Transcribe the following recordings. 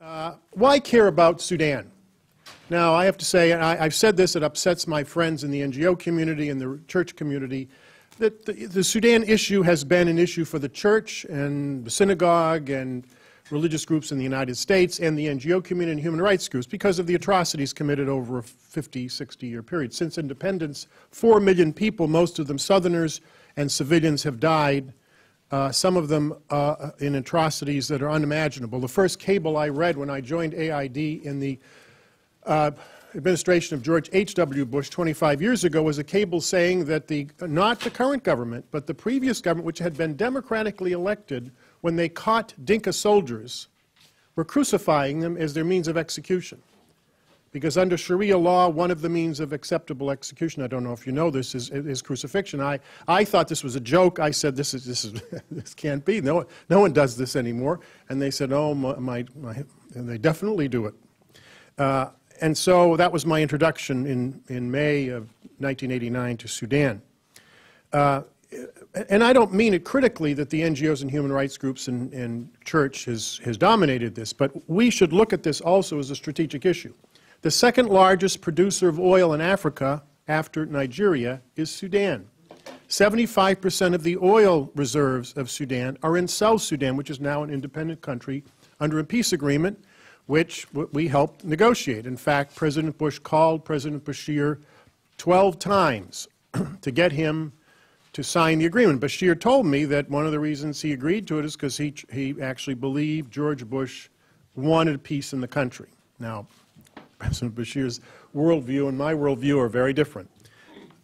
Uh, why care about Sudan? Now, I have to say, and I, have said this, it upsets my friends in the NGO community and the church community, that the, the, Sudan issue has been an issue for the church and the synagogue and religious groups in the United States and the NGO community and human rights groups because of the atrocities committed over a 50, 60 year period. Since independence, 4 million people, most of them Southerners and civilians, have died uh, some of them uh, in atrocities that are unimaginable. The first cable I read when I joined AID in the uh, administration of George H.W. Bush 25 years ago was a cable saying that the, not the current government, but the previous government, which had been democratically elected, when they caught Dinka soldiers, were crucifying them as their means of execution. Because under Sharia law, one of the means of acceptable execution, I don't know if you know this, is, is crucifixion. I, I thought this was a joke. I said, this, is, this, is, this can't be. No, no one does this anymore. And they said, oh, my, my, my and they definitely do it. Uh, and so that was my introduction in, in May of 1989 to Sudan. Uh, and I don't mean it critically that the NGOs and human rights groups and, and church has, has dominated this, but we should look at this also as a strategic issue. The second largest producer of oil in Africa after Nigeria is Sudan. 75% of the oil reserves of Sudan are in South Sudan, which is now an independent country under a peace agreement, which we helped negotiate. In fact, President Bush called President Bashir 12 times to get him to sign the agreement. Bashir told me that one of the reasons he agreed to it is because he, he actually believed George Bush wanted peace in the country. Now, President Bashir's worldview and my worldview are very different.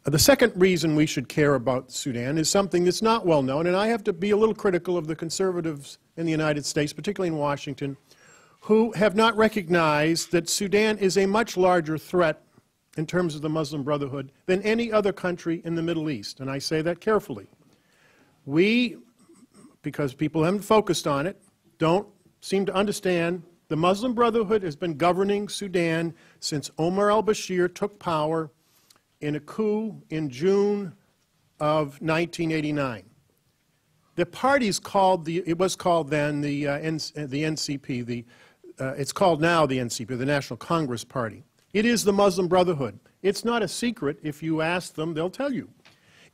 The second reason we should care about Sudan is something that's not well known, and I have to be a little critical of the conservatives in the United States, particularly in Washington, who have not recognized that Sudan is a much larger threat in terms of the Muslim Brotherhood than any other country in the Middle East, and I say that carefully. We, because people haven't focused on it, don't seem to understand the Muslim Brotherhood has been governing Sudan since Omar al-Bashir took power in a coup in June of 1989. The party's called the, it was called then the, uh, N, the NCP, the, uh, it's called now the NCP, the National Congress Party. It is the Muslim Brotherhood. It's not a secret. If you ask them, they'll tell you.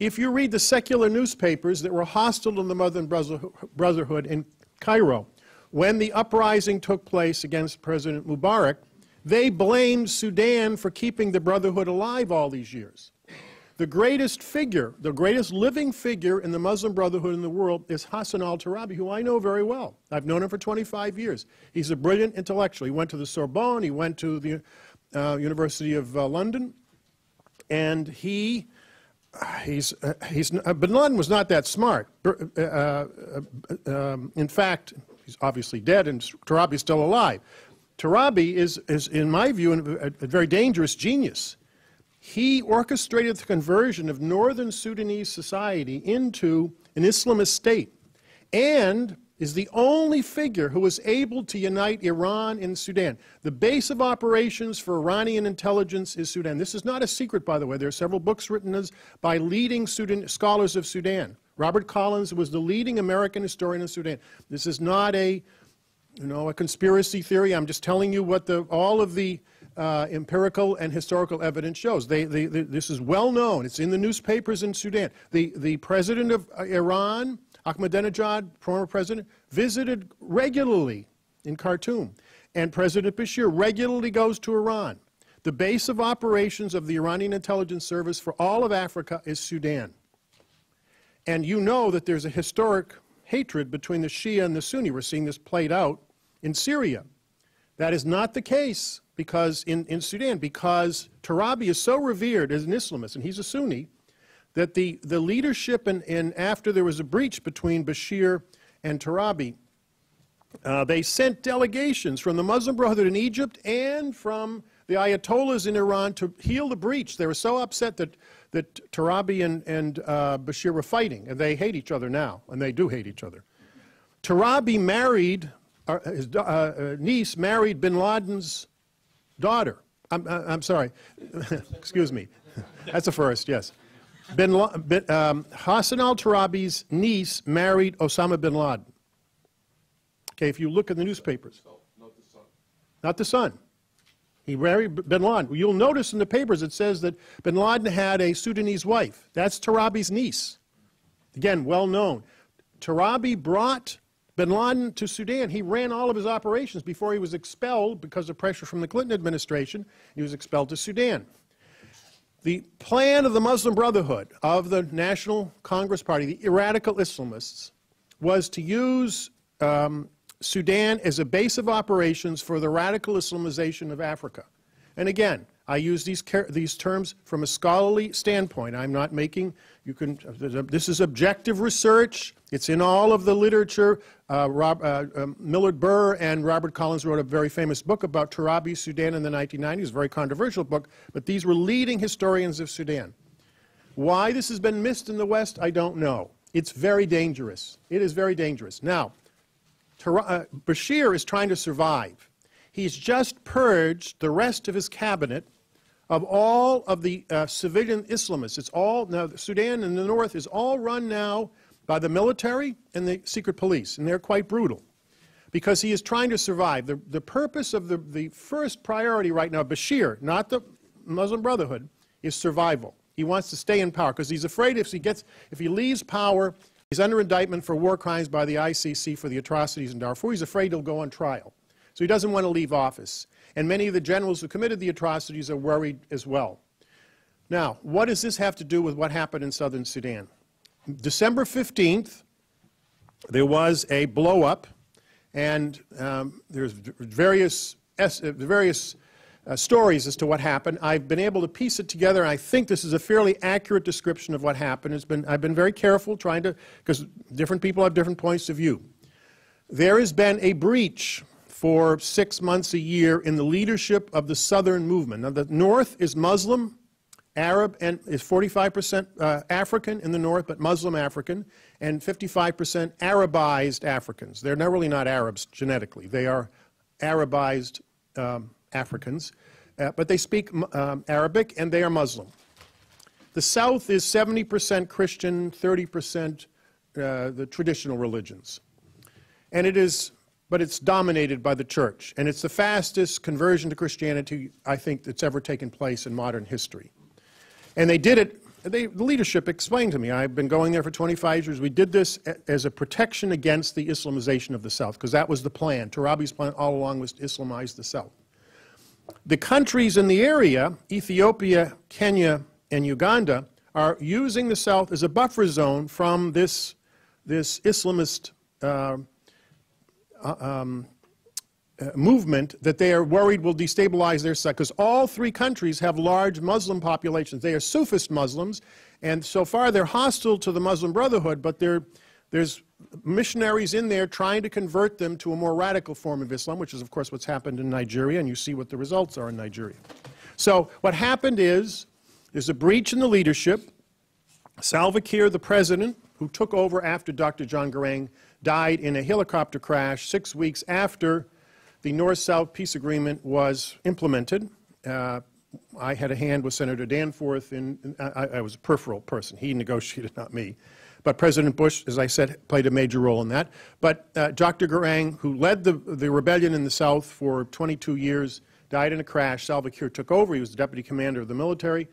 If you read the secular newspapers that were hostile to the Muslim Brotherhood in Cairo, when the uprising took place against President Mubarak, they blamed Sudan for keeping the Brotherhood alive all these years. The greatest figure, the greatest living figure in the Muslim Brotherhood in the world is Hassan al-Turabi, who I know very well. I've known him for 25 years. He's a brilliant intellectual. He went to the Sorbonne, he went to the uh, University of uh, London, and he, he's, uh, he's, uh, Bin Laden was not that smart. Uh, uh, um, in fact, He's obviously dead, and Turabi is still alive. Turabi is, is in my view, a, a very dangerous genius. He orchestrated the conversion of northern Sudanese society into an Islamist state and is the only figure who was able to unite Iran and Sudan. The base of operations for Iranian intelligence is Sudan. This is not a secret, by the way. There are several books written by leading Sudan, scholars of Sudan. Robert Collins was the leading American historian in Sudan. This is not a, you know, a conspiracy theory. I'm just telling you what the, all of the uh, empirical and historical evidence shows. They, they, they, this is well known. It's in the newspapers in Sudan. The, the president of uh, Iran, Ahmadinejad, former president, visited regularly in Khartoum. And President Bashir regularly goes to Iran. The base of operations of the Iranian intelligence service for all of Africa is Sudan. And you know that there's a historic hatred between the Shia and the Sunni. We're seeing this played out in Syria. That is not the case because in, in Sudan, because Turabi is so revered as an Islamist, and he's a Sunni, that the, the leadership in, in after there was a breach between Bashir and Turabi, uh, they sent delegations from the Muslim Brotherhood in Egypt and from the Ayatollahs in Iran to heal the breach. They were so upset that that Turabi and, and uh, Bashir were fighting, and they hate each other now, and they do hate each other. Turabi married, uh, his uh, uh, niece married bin Laden's daughter. I'm, uh, I'm sorry, excuse me. That's a first, yes. Bin, bin um, Hassan al-Turabi's niece married Osama bin Laden. Okay, if you look in the newspapers. not the son. He married bin Laden. You'll notice in the papers it says that bin Laden had a Sudanese wife. That's Turabi's niece. Again, well known. Turabi brought bin Laden to Sudan. He ran all of his operations before he was expelled because of pressure from the Clinton administration. He was expelled to Sudan. The plan of the Muslim Brotherhood, of the National Congress Party, the radical Islamists, was to use um, Sudan as a base of operations for the radical Islamization of Africa. And again, I use these, these terms from a scholarly standpoint. I'm not making, you can, this is objective research. It's in all of the literature. Uh, Rob, uh, um, Millard Burr and Robert Collins wrote a very famous book about Turabi, Sudan in the 1990s, a very controversial book, but these were leading historians of Sudan. Why this has been missed in the West, I don't know. It's very dangerous. It is very dangerous. Now, Bashir is trying to survive. He's just purged the rest of his cabinet of all of the uh, civilian Islamists. It's all, now Sudan in the north is all run now by the military and the secret police, and they're quite brutal because he is trying to survive. The, the purpose of the, the first priority right now, Bashir, not the Muslim Brotherhood, is survival. He wants to stay in power because he's afraid if he, gets, if he leaves power, he's under indictment for war crimes by the ICC for the atrocities in Darfur. He's afraid he'll go on trial. So he doesn't want to leave office and many of the generals who committed the atrocities are worried as well. Now, what does this have to do with what happened in southern Sudan? December 15th, there was a blow-up, and um, there's various, various uh, stories as to what happened. I've been able to piece it together, I think this is a fairly accurate description of what happened. It's been, I've been very careful trying to, because different people have different points of view. There has been a breach for six months a year in the leadership of the Southern movement. Now, the North is Muslim, Arab, and is 45% uh, African in the North, but Muslim African, and 55% Arabized Africans. They're not really not Arabs genetically. They are Arabized um, Africans, uh, but they speak um, Arabic and they are Muslim. The South is 70% Christian, 30% uh, the traditional religions. And it is but it's dominated by the church. And it's the fastest conversion to Christianity, I think, that's ever taken place in modern history. And they did it, they, the leadership explained to me, I've been going there for 25 years, we did this as a protection against the Islamization of the South, because that was the plan. Turabi's plan all along was to Islamize the South. The countries in the area, Ethiopia, Kenya, and Uganda, are using the South as a buffer zone from this, this Islamist uh, uh, um, uh, movement that they are worried will destabilize their sect, because all three countries have large Muslim populations. They are Sufist Muslims, and so far they're hostile to the Muslim Brotherhood, but there's missionaries in there trying to convert them to a more radical form of Islam, which is, of course, what's happened in Nigeria, and you see what the results are in Nigeria. So what happened is there's a breach in the leadership. Salva Kiir, the president, who took over after Dr. John Garang died in a helicopter crash six weeks after the North-South peace agreement was implemented. Uh, I had a hand with Senator Danforth, and I, I, was a peripheral person. He negotiated, not me. But President Bush, as I said, played a major role in that. But uh, Dr. Garang, who led the, the rebellion in the South for 22 years, died in a crash. Salva Kiir took over. He was the deputy commander of the military.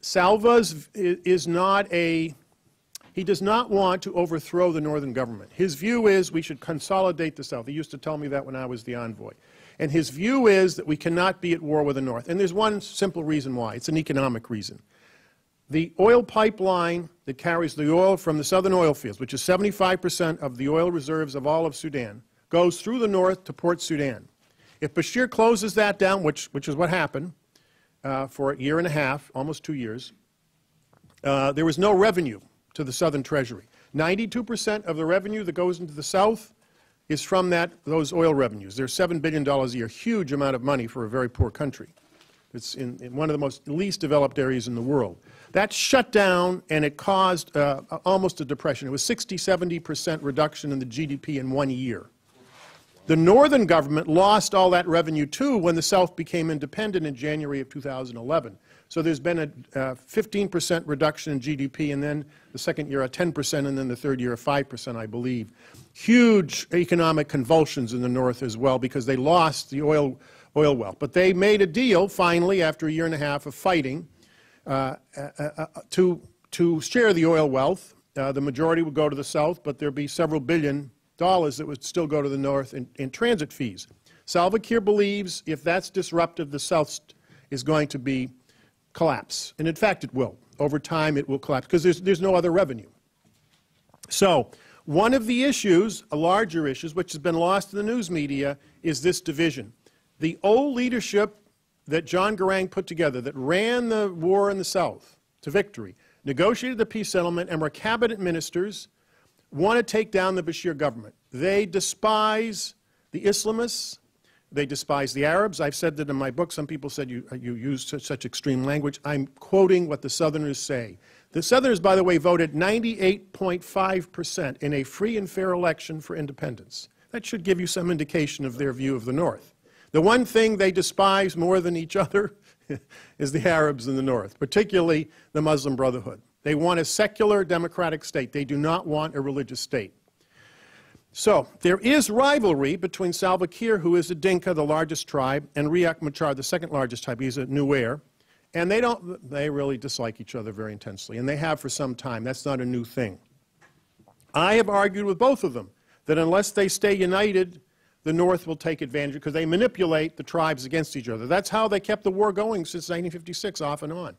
Salva's is not a he does not want to overthrow the northern government. His view is we should consolidate the South. He used to tell me that when I was the envoy. And his view is that we cannot be at war with the North. And there's one simple reason why. It's an economic reason. The oil pipeline that carries the oil from the southern oil fields, which is 75% of the oil reserves of all of Sudan, goes through the north to Port Sudan. If Bashir closes that down, which, which is what happened uh, for a year and a half, almost two years, uh, there was no revenue to the Southern Treasury. 92% of the revenue that goes into the South is from that, those oil revenues. They're $7 billion a year, huge amount of money for a very poor country. It's in, in one of the most least developed areas in the world. That shut down and it caused uh, almost a depression. It was 60, 70% reduction in the GDP in one year. The northern government lost all that revenue too when the South became independent in January of 2011. So there's been a 15% uh, reduction in GDP, and then the second year a 10%, and then the third year a 5%, I believe. huge economic convulsions in the north as well because they lost the oil, oil wealth. But they made a deal finally after a year and a half of fighting Uh, uh, uh, to, to share the oil wealth. Uh, the majority would go to the south, but there'd be several billion dollars that would still go to the north in, in transit fees. Salva Kiir believes if that's disruptive, the south is going to be collapse. And in fact, it will. Over time, it will collapse because there's, there's no other revenue. So one of the issues, a larger issue, which has been lost in the news media, is this division. The old leadership that John Garang put together that ran the war in the South to victory, negotiated the peace settlement, and were cabinet ministers, want to take down the Bashir government. They despise the Islamists. They despise the Arabs. I've said that in my book. Some people said you, uh, you used such, such extreme language. I'm quoting what the Southerners say. The Southerners, by the way, voted 98.5% in a free and fair election for independence. That should give you some indication of their view of the North. The one thing they despise more than each other is the Arabs in the North, particularly the Muslim Brotherhood. They want a secular democratic state. They do not want a religious state. So there is rivalry between Salva Kiir, who is a Dinka, the largest tribe, and Riek Machar, the second largest tribe. He's a Nuer. And they don't, they really dislike each other very intensely, and they have for some time. That's not a new thing. I have argued with both of them that unless they stay united, the North will take advantage because they manipulate the tribes against each other. That's how they kept the war going since 1956, off and on.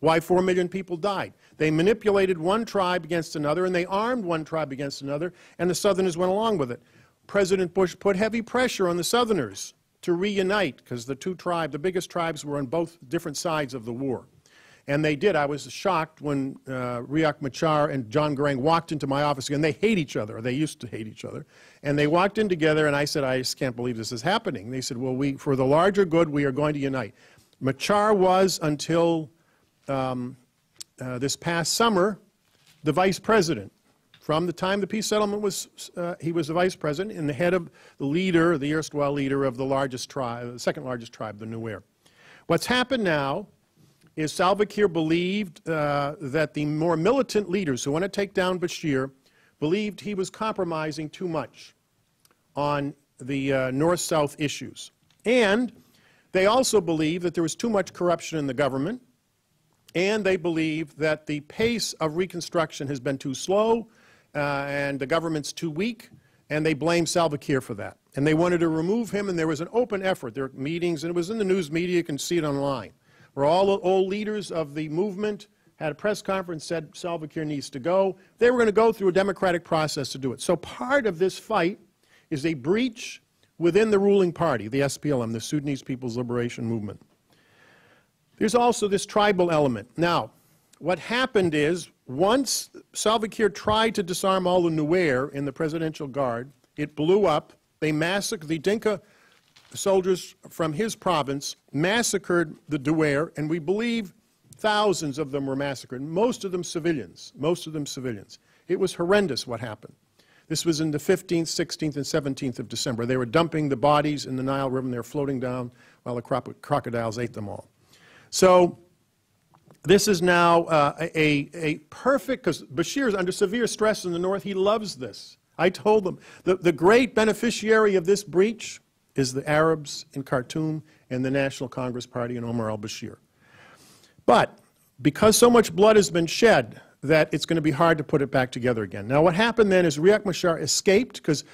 Why four million people died. They manipulated one tribe against another, and they armed one tribe against another, and the Southerners went along with it. President Bush put heavy pressure on the Southerners to reunite because the two tribes, the biggest tribes, were on both different sides of the war. And they did. I was shocked when uh, Machar and John Garang walked into my office again. They hate each other, they used to hate each other. And they walked in together, and I said, I just can't believe this is happening. They said, well, we, for the larger good, we are going to unite. Machar was, until um, uh, this past summer, the vice president. From the time the peace settlement was, uh, he was the vice president and the head of the leader, the erstwhile leader of the largest tribe, the second largest tribe, the Nuer. What's happened now is Salva Kiir believed uh, that the more militant leaders who want to take down Bashir believed he was compromising too much on the uh, north-south issues. And they also believed that there was too much corruption in the government, and they believe that the pace of reconstruction has been too slow, uh, and the government's too weak, and they blame Salva Kiir for that. And they wanted to remove him, and there was an open effort. There were meetings, and it was in the news media, you can see it online, where all the old leaders of the movement had a press conference, said Salva Kiir needs to go. They were going to go through a democratic process to do it. So part of this fight is a breach within the ruling party, the SPLM, the Sudanese People's Liberation Movement. There's also this tribal element. Now, what happened is once Salva Kiir tried to disarm all the Nuer in the Presidential Guard, it blew up. They massacred the Dinka soldiers from his province, massacred the Nuer, and we believe thousands of them were massacred, most of them civilians, most of them civilians. It was horrendous what happened. This was in the 15th, 16th, and 17th of December. They were dumping the bodies in the Nile River, and they were floating down while the crocodiles ate them all. So this is now uh, a, a perfect, because Bashir is under severe stress in the north. He loves this. I told them the, the great beneficiary of this breach is the Arabs in Khartoum and the National Congress Party and Omar al-Bashir. But because so much blood has been shed, that it's going to be hard to put it back together again. Now, what happened then is Riek Machar escaped because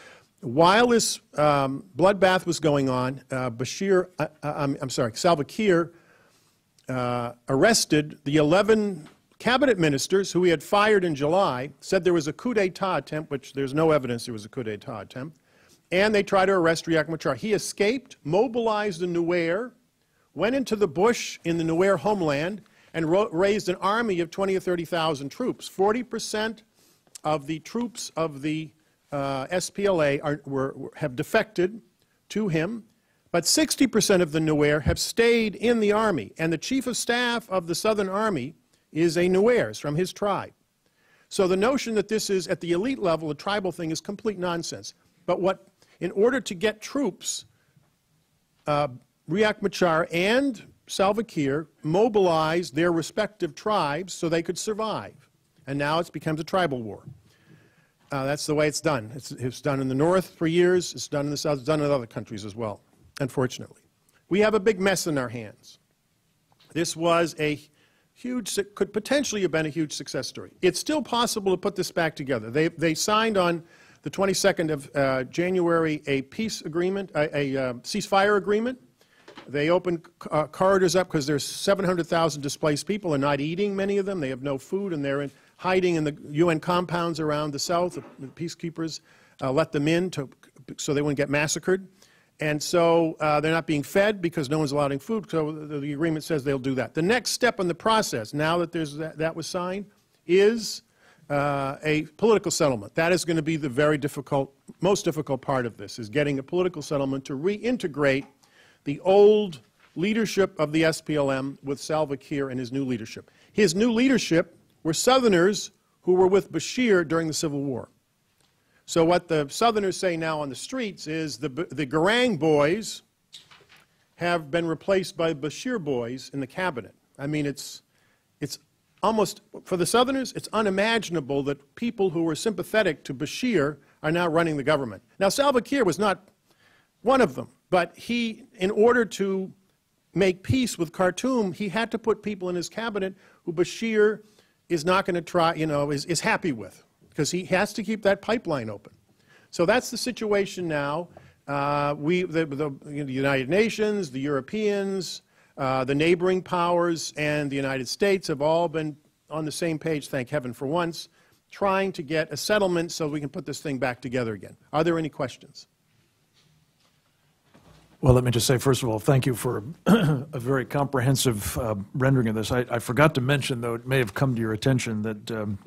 while this um, bloodbath was going on, uh, Bashir, uh, uh I'm, I'm, sorry, Salva Kiir uh, arrested the 11 cabinet ministers who he had fired in July, said there was a coup d'etat attempt, which there's no evidence there was a coup d'etat attempt, and they tried to arrest Riek Machar. He escaped, mobilized the Nuer, went into the bush in the Nuer homeland, and raised an army of 20 or 30,000 troops. 40 percent of the troops of the uh, SPLA are, were, have defected to him. But 60% of the Nuer have stayed in the Army, and the Chief of Staff of the Southern Army is a Nuer, from his tribe. So the notion that this is, at the elite level, a tribal thing is complete nonsense. But what, in order to get troops, uh, Machar and Salva Kiir mobilized their respective tribes so they could survive. And now it becomes a tribal war. Uh, that's the way it's done. It's, it's done in the north for years, it's done in the south, it's done in other countries as well, unfortunately. We have a big mess in our hands. This was a huge, could potentially have been a huge success story. It's still possible to put this back together. They, they signed on the 22nd of uh, January a peace agreement, a, a uh, ceasefire agreement. They opened uh, corridors up because there's 700,000 displaced people. They're not eating, many of them. They have no food, and they're in, hiding in the UN compounds around the south. The peacekeepers uh, let them in to, so they wouldn't get massacred. And so uh, they're not being fed because no one's allowing food, so the, the agreement says they'll do that. The next step in the process, now that there's that, that was signed, is uh, a political settlement. That is going to be the very difficult, most difficult part of this, is getting a political settlement to reintegrate the old leadership of the SPLM with Salva Kiir and his new leadership. His new leadership were Southerners who were with Bashir during the Civil War. So what the Southerners say now on the streets is the, the Garang boys have been replaced by Bashir boys in the cabinet. I mean, it's, it's almost, for the Southerners, it's unimaginable that people who were sympathetic to Bashir are now running the government. Now, Salva Kiir was not one of them, but he, in order to make peace with Khartoum, he had to put people in his cabinet who Bashir is not going to try, you know, is, is happy with, because he has to keep that pipeline open. So that's the situation now. Uh, we, the, the, you know, the United Nations, the Europeans, uh, the neighboring powers, and the United States have all been on the same page, thank heaven for once, trying to get a settlement so we can put this thing back together again. Are there any questions? Well, let me just say, first of all, thank you for a very comprehensive uh, rendering of this. I, I, forgot to mention, though it may have come to your attention, that um,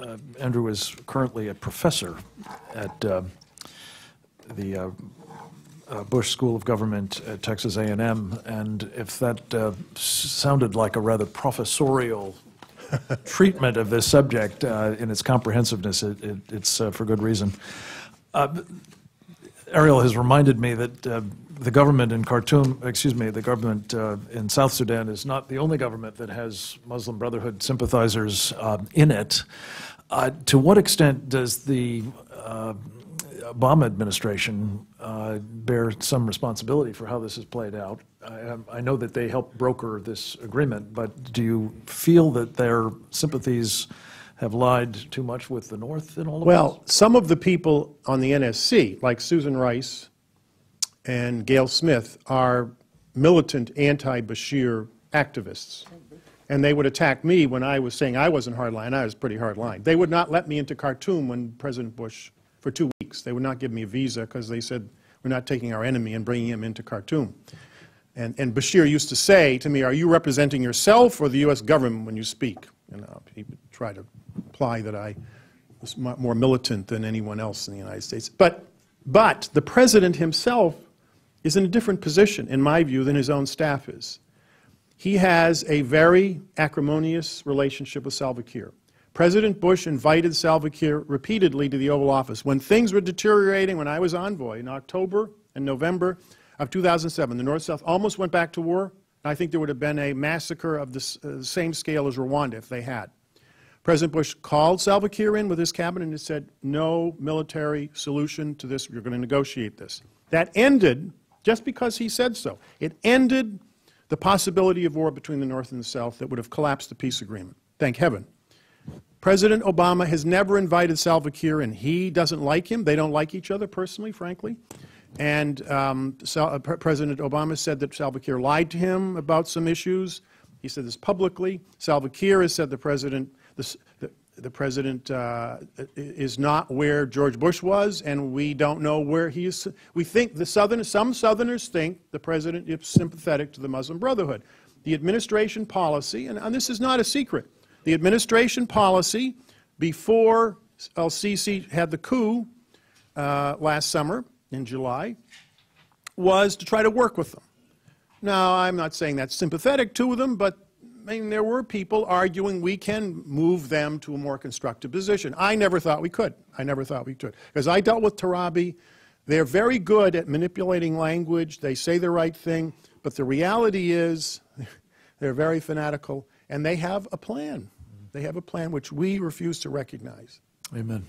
uh, Andrew is currently a professor at uh, the uh, uh, Bush School of Government at Texas A&M, and if that uh, sounded like a rather professorial treatment of this subject in its comprehensiveness, it, it, it's for good reason. Ariel has reminded me that the government in Khartoum, excuse me, the government uh, in South Sudan is not the only government that has Muslim Brotherhood sympathizers uh, in it. Uh, to what extent does the uh, Obama administration uh, bear some responsibility for how this has played out? I, um, I, know that they helped broker this agreement, but do you feel that their sympathies have lied too much with the North in all of well, this? Well, some of the people on the NSC, like Susan Rice, and Gayle Smith are militant anti-Bashir activists. And they would attack me when I was saying I wasn't hardline. I was pretty hardline. They would not let me into Khartoum when President Bush, for two weeks, they would not give me a visa because they said, we're not taking our enemy and bringing him into Khartoum. And, and Bashir used to say to me, are you representing yourself or the U.S. government when you speak? And know, he would try to imply that I was more militant than anyone else in the United States. But, but the president himself is in a different position, in my view, than his own staff is. He has a very acrimonious relationship with Salva Kiir. President Bush invited Salva Kiir repeatedly to the Oval Office. When things were deteriorating, when I was envoy in October and November of 2007, the North-South almost went back to war. I think there would have been a massacre of the uh, same scale as Rwanda if they had. President Bush called Salva Kiir in with his cabinet and said, no military solution to this. We're going to negotiate this. That ended just because he said so. It ended the possibility of war between the North and the South that would have collapsed the peace agreement. Thank heaven. President Obama has never invited Salva Kiir, and he doesn't like him. They don't like each other personally, frankly. And um, uh, President Obama said that Salva Kiir lied to him about some issues. He said this publicly. Salva Kiir has said the president, the, the, the president uh, is not where George Bush was, and we don't know where he is. We think the Southern, some Southerners think the president is sympathetic to the Muslim Brotherhood. The administration policy, and, and this is not a secret, the administration policy before el-Sisi had the coup uh, last summer in July was to try to work with them. Now, I'm not saying that's sympathetic to them, but I mean, there were people arguing we can move them to a more constructive position. I never thought we could. I never thought we could. Because I dealt with Turabi. They're very good at manipulating language. They say the right thing. But the reality is they're very fanatical. And they have a plan. They have a plan which we refuse to recognize. Amen.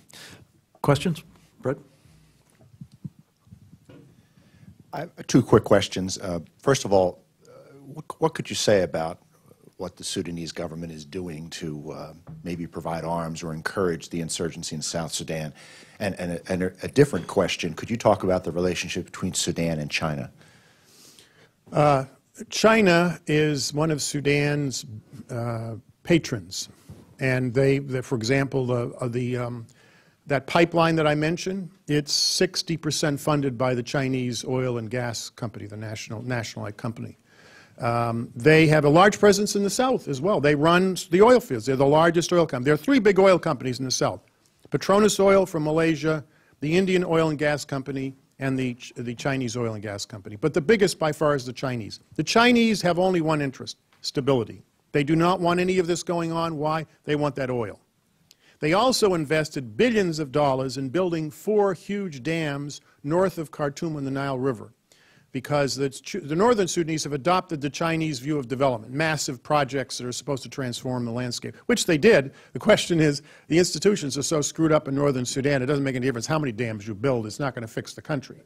Questions? Brett? I have two quick questions. Uh, First of all, uh, what what could you say about what the Sudanese government is doing to uh, maybe provide arms or encourage the insurgency in South Sudan? And and a- and a a different question, could you talk about the relationship between Sudan and China? China is one of Sudan's uh, patrons, and they, the- for example, the, uh, the, um, that pipeline that I mentioned, it's 60% funded by the Chinese oil and gas company, the national, nationalized company. Um, They have a large presence in the south as well. They run the oil fields. They're the largest oil company. There are three big oil companies in the south. Petronas Oil from Malaysia, the Indian Oil and Gas Company, and the, the Chinese Oil and Gas Company. But the biggest by far is the Chinese. The Chinese have only one interest, stability. They do not want any of this going on. Why? They want that oil. They also invested billions of dollars in building four huge dams north of Khartoum on the Nile River because the, the northern Sudanese have adopted the Chinese view of development, massive projects that are supposed to transform the landscape, which they did. The question is, the institutions are so screwed up in northern Sudan, it doesn't make any difference how many dams you build, it's not going to fix the country.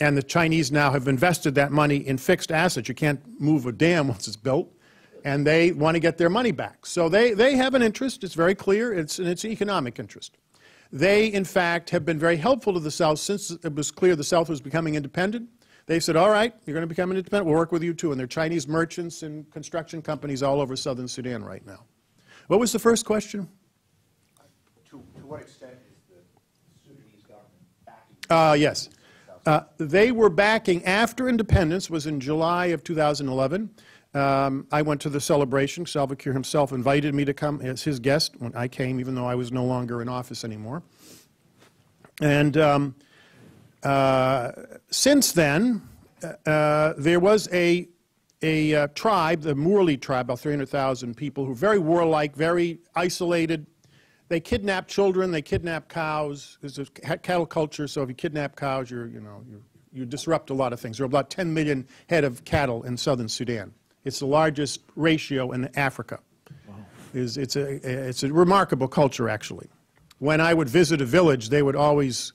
And the Chinese now have invested that money in fixed assets. You can't move a dam once it's built, and they want to get their money back. So they, they have an interest, it's very clear, it's, and it's an economic interest. They, in fact, have been very helpful to the South since it was clear the South was becoming independent. They said, all right, you're going to become independent, we'll work with you too. And they're Chinese merchants and construction companies all over southern Sudan right now. What was the first question? To what extent is the Sudanese government backing? Uh, yes. Uh, they were backing, after independence was in July of 2011. Um, I went to the celebration. Salva Kiir himself invited me to come as his guest when I came, even though I was no longer in office anymore. And um, uh, since then, uh, there was a, a uh, tribe, the Murle tribe, about 300,000 people, who are very warlike, very isolated. They kidnap children, they kidnap cows. There's a cattle culture, so if you kidnap cows, you're, you know, you you disrupt a lot of things. There are about 10 million head of cattle in southern Sudan. It's the largest ratio in Africa. Is It's, a, it's a remarkable culture, actually. When I would visit a village, they would always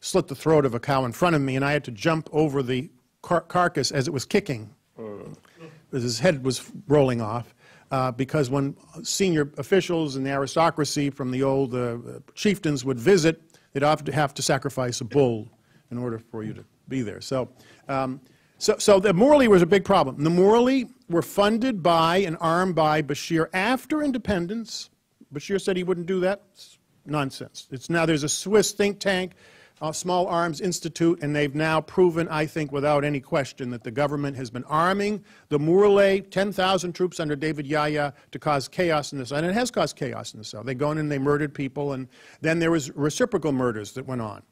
slit the throat of a cow in front of me, and I had to jump over the car- carcass as it was kicking, as his head was rolling off. Uh, because when senior officials and the aristocracy from the old uh, chieftains would visit, they'd often have to sacrifice a bull in order for you to be there. So, um, so, so the Murle was a big problem. The Murle were funded by and armed by Bashir after independence. Bashir said he wouldn't do that. It's nonsense. It's now there's a Swiss think tank, uh, Small Arms Institute, and they've now proven, I think, without any question, that the government has been arming the Murle, 10,000 troops under David Yau Yau, to cause chaos in the South. And it has caused chaos in the South. They go in and they murdered people, and then there was reciprocal murders that went on.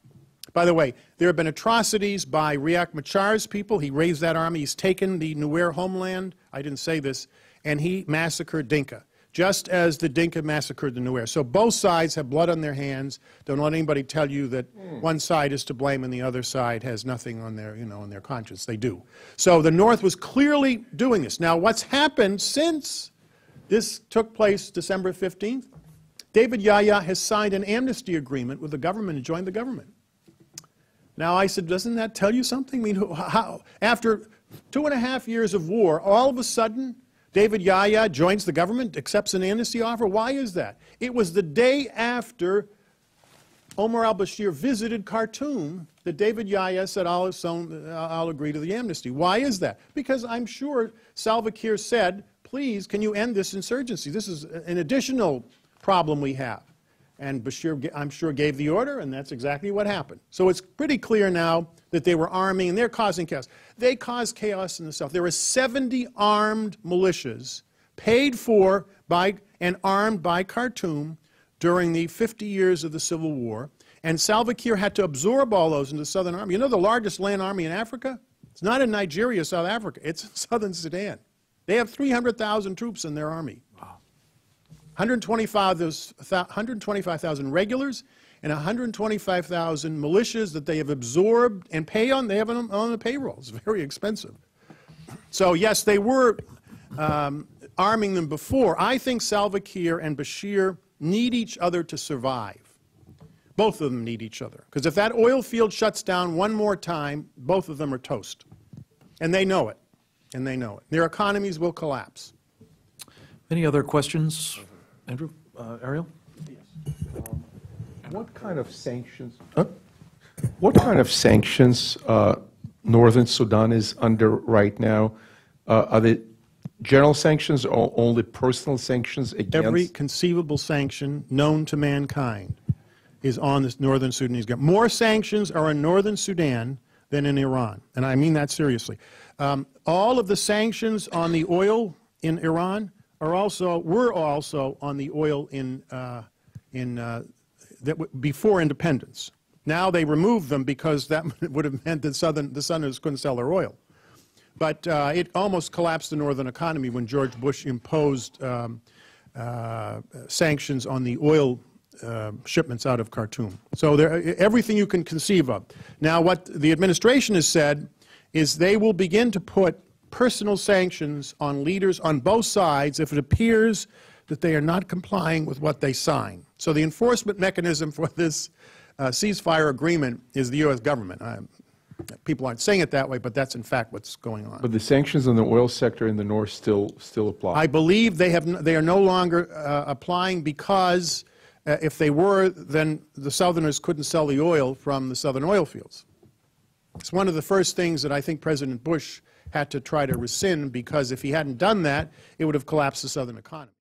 By the way, there have been atrocities by Riek Machar's people. He raised that army. He's taken the Nuer homeland. I didn't say this. And he massacred Dinka, just as the Dinka massacred the Nuer. So both sides have blood on their hands. Don't let anybody tell you that hmm. one side is to blame and the other side has nothing on their, you know, on their conscience. They do. So the North was clearly doing this. Now, what's happened since this took place December 15th? David Yau Yau has signed an amnesty agreement with the government and joined the government. Now, I said, doesn't that tell you something? I mean, how, after two and a half years of war, all of a sudden, David Yau Yau joins the government, accepts an amnesty offer. Why is that? It was the day after Omar al-Bashir visited Khartoum that David Yau Yau said, I'll, uh, I'll agree to the amnesty. Why is that? Because I'm sure Salva Kiir said, please, can you end this insurgency? This is an additional problem we have. And Bashir, I'm sure, gave the order, and that's exactly what happened. So it's pretty clear now that they were arming, and they're causing chaos. They caused chaos in the South. There were 70 armed militias paid for by and armed by Khartoum during the 50 years of the Civil War, and Salva Kiir had to absorb all those into the Southern Army. You know the largest land army in Africa? It's not in Nigeria, South Africa. It's in Southern Sudan. They have 300,000 troops in their army. 125 those- 125,000 regulars and 125,000 militias that they have absorbed and pay on, they have on, on the payroll. It's very expensive. So yes, they were um, arming them before. I think Salva Kiir and Bashir need each other to survive. Both of them need each other. Because if that oil field shuts down one more time, both of them are toast. And they know it. And they know it. Their economies will collapse. Any other questions? Andrew, Uh, Ariel? What kind of sanctions, huh? what kind of sanctions uh, Northern Sudan is under right now? Uh, Are they general sanctions or only personal sanctions Every against? conceivable sanction known to mankind is on this northern Sudanese government. More sanctions are in northern Sudan than in Iran, and I mean that seriously. Um, all of the sanctions on the oil in Iran are also, were also on the oil in, uh, in, uh, that before independence. Now they removed them because that would have meant that southern, the Southerners couldn't sell their oil. But uh, it almost collapsed the northern economy when George Bush imposed um, uh, sanctions on the oil uh, shipments out of Khartoum. So there, everything you can conceive of. Now, what the administration has said is they will begin to put personal sanctions on leaders on both sides if it appears that they are not complying with what they sign. So the enforcement mechanism for this uh, ceasefire agreement is the U.S. government. I, people aren't saying it that way, but that's in fact what's going on. But the sanctions on the oil sector in the north still, still apply? I believe they have, they are no longer uh, applying because uh, if they were, then the Southerners couldn't sell the oil from the southern oil fields. It's one of the first things that I think President Bush had to try to rescind because if he hadn't done that, it would have collapsed the southern economy.